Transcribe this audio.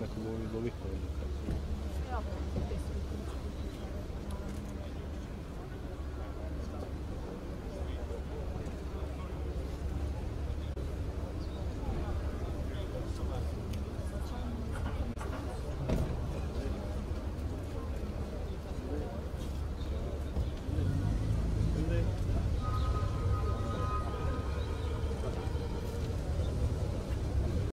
nekому ovi lovi to. Ja.